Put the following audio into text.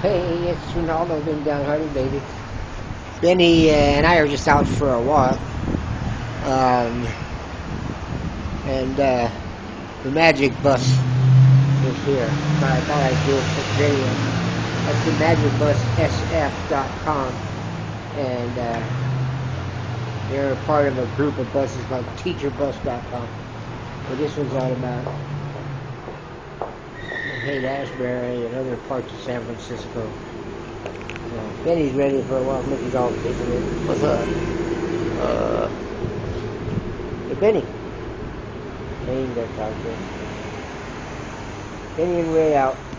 Hey, it's Reynaldo been down Hardy, baby. Benny uh, and I are just out for a walk. Um, and uh, the Magic Bus is here. So I thought I'd do a quick video. That's the magicbussf.com. And uh, they're part of a group of buses called teacherbus.com. But this one's all about Haight Ashbury and other parts of San Francisco. Uh, Benny's ready for a walk. Mickey's all it. What's up? Uh, hey, Benny. Benny, gotta talk to him. Benny and Ray out.